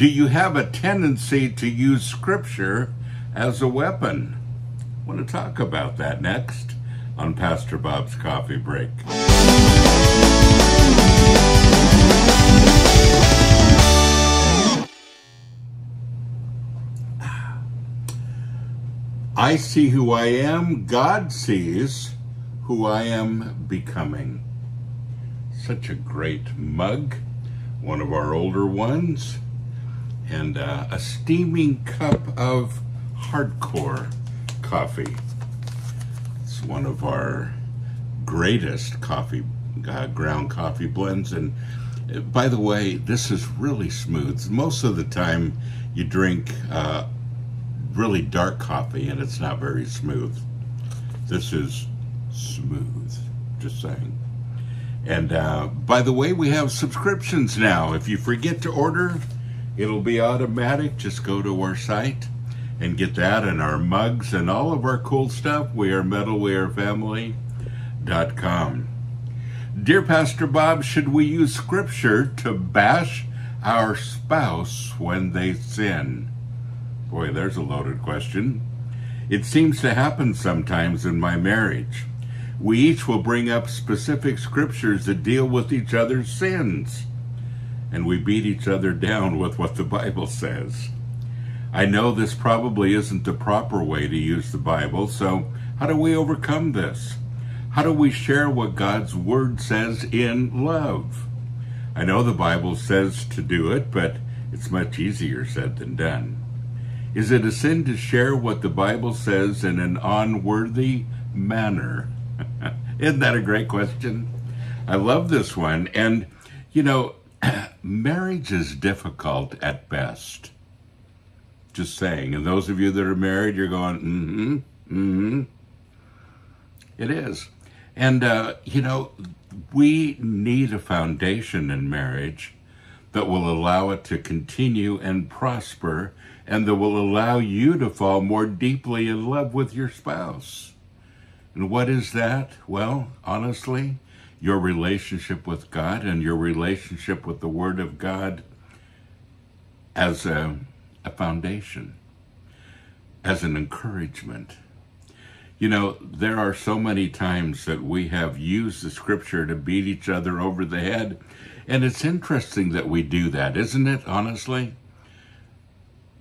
Do you have a tendency to use Scripture as a weapon? I want to talk about that next on Pastor Bob's Coffee Break. I see who I am, God sees who I am becoming. Such a great mug, one of our older ones, and uh, a steaming cup of hardcore coffee. It's one of our greatest coffee, uh, ground coffee blends. And uh, by the way, this is really smooth. Most of the time, you drink uh, really dark coffee and it's not very smooth. This is smooth, just saying. And uh, by the way, we have subscriptions now. If you forget to order, it'll be automatic. Just go to our site and get that and our mugs and all of our cool stuff. We are metalwearefamily.com. Dear Pastor Bob, should we use scripture to bash our spouse when they sin? Boy, there's a loaded question. It seems to happen sometimes in my marriage. We each will bring up specific scriptures that deal with each other's sins, and we beat each other down with what the Bible says. I know this probably isn't the proper way to use the Bible, so how do we overcome this? How do we share what God's Word says in love? I know the Bible says to do it, but it's much easier said than done. Is it a sin to share what the Bible says in an unworthy manner? Isn't that a great question? I love this one. And, you know, marriage is difficult at best. Just saying. And those of you that are married, you're going, mm hmm, mm hmm. It is. And, uh, you know, we need a foundation in marriage that will allow it to continue and prosper and that will allow you to fall more deeply in love with your spouse. And what is that? Well, honestly, your relationship with God and your relationship with the Word of God as a, a foundation, as an encouragement. You know, there are so many times that we have used the scripture to beat each other over the head. And it's interesting that we do that, isn't it, honestly?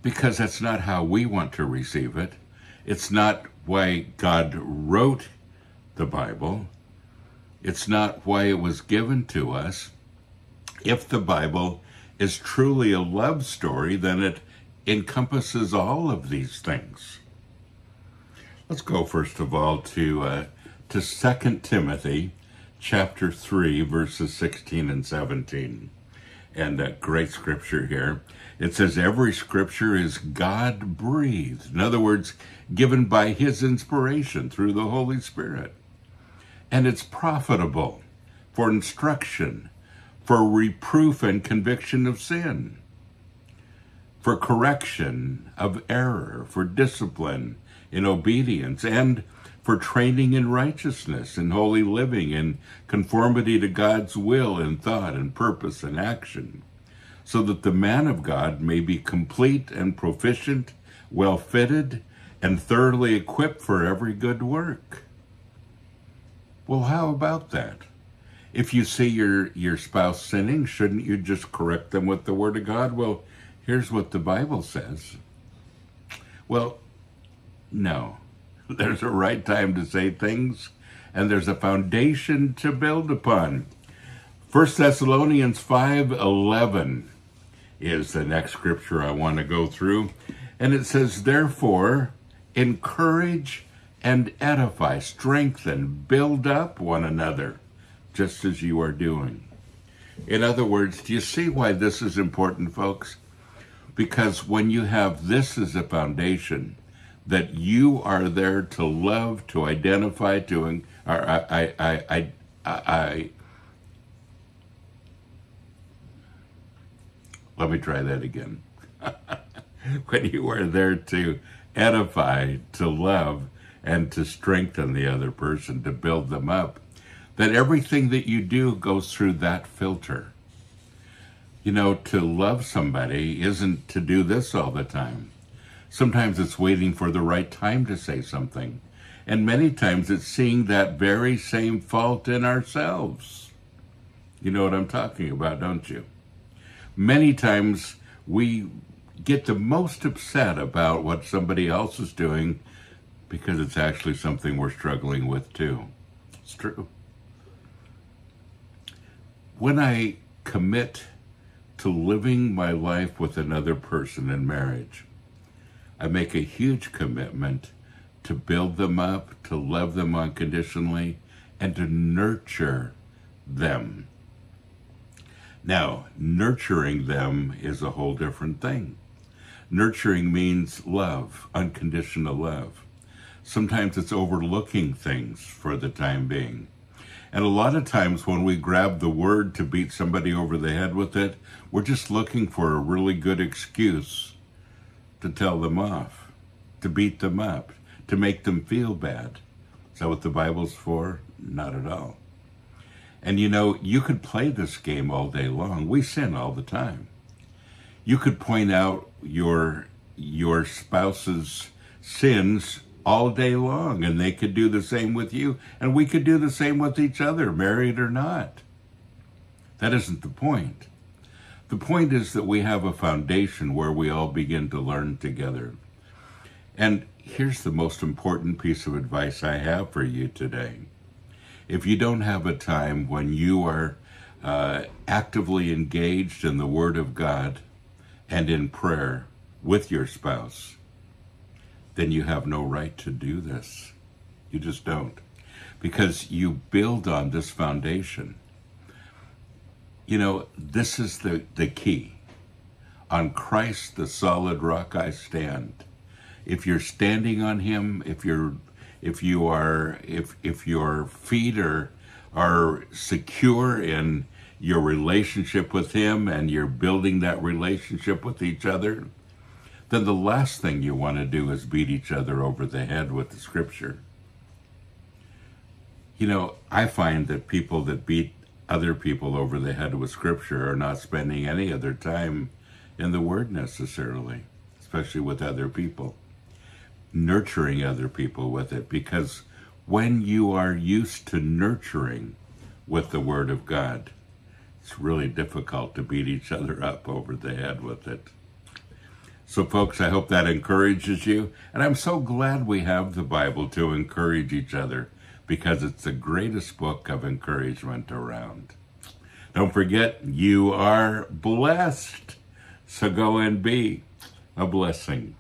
because that's not how we want to receive it. It's not why God wrote the Bible. It's not why it was given to us. If the Bible is truly a love story, then it encompasses all of these things. Let's go first of all to uh, to Second Timothy chapter 3 verses 16 and 17. And a great scripture here. It says every scripture is God breathed. In other words, given by his inspiration through the Holy Spirit. And it's profitable for instruction, for reproof and conviction of sin, for correction of error, for discipline in obedience, and for training in righteousness and holy living and conformity to God's will in thought and purpose and action so that the man of God may be complete and proficient, well fitted, and thoroughly equipped for every good work. Well, how about that? If you see your, your spouse sinning, shouldn't you just correct them with the Word of God? Well, here's what the Bible says. Well, no. There's a right time to say things, and there's a foundation to build upon. 1 Thessalonians 5:11 is the next scripture I want to go through. And it says, Therefore, encourage and edify, strengthen, build up one another, just as you are doing. In other words, do you see why this is important, folks? Because when you have this as a foundation, that you are there to love, to identify, to, or I, I, I, I, I Let me try that again. when you are there to edify, to love, and to strengthen the other person, to build them up, that everything that you do goes through that filter. You know, to love somebody isn't to do this all the time. Sometimes it's waiting for the right time to say something. And many times it's seeing that very same fault in ourselves. You know what I'm talking about, don't you? Many times we get the most upset about what somebody else is doing because it's actually something we're struggling with too. It's true. When I commit to living my life with another person in marriage, I make a huge commitment to build them up, to love them unconditionally, and to nurture them. Now, nurturing them is a whole different thing. Nurturing means love, unconditional love. Sometimes it's overlooking things for the time being. And a lot of times when we grab the word to beat somebody over the head with it, we're just looking for a really good excuse to tell them off, to beat them up, to make them feel bad. Is that what the Bible's for? Not at all. And you know, you could play this game all day long. We sin all the time. You could point out your your spouse's sins all day long and they could do the same with you and we could do the same with each other married or not. That isn't the point. The point is that we have a foundation where we all begin to learn together. And here's the most important piece of advice i have for you today. If you don't have a time when you are uh, actively engaged in the word of god and in prayer with your spouse, then you have no right to do this. You just don't. Because you build on this foundation. You know, this is the, the key. On Christ, the solid rock, I stand. If you're standing on Him, if you're, if you are, if if your feet are are secure in your relationship with Him and you're building that relationship with each other, then the last thing you want to do is beat each other over the head with the scripture. You know, I find that people that beat other people over the head with scripture are not spending any of their time in the word necessarily, especially with other people, nurturing other people with it. Because when you are used to nurturing with the word of God, it's really difficult to beat each other up over the head with it. So, folks, I hope that encourages you. And I'm so glad we have the Bible to encourage each other because it's the greatest book of encouragement around. Don't forget, you are blessed. So go and be a blessing.